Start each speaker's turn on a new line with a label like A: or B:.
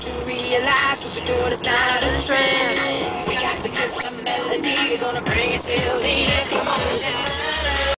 A: to realize what we're is not a trend. We got the gift of melody, we're gonna bring it to you.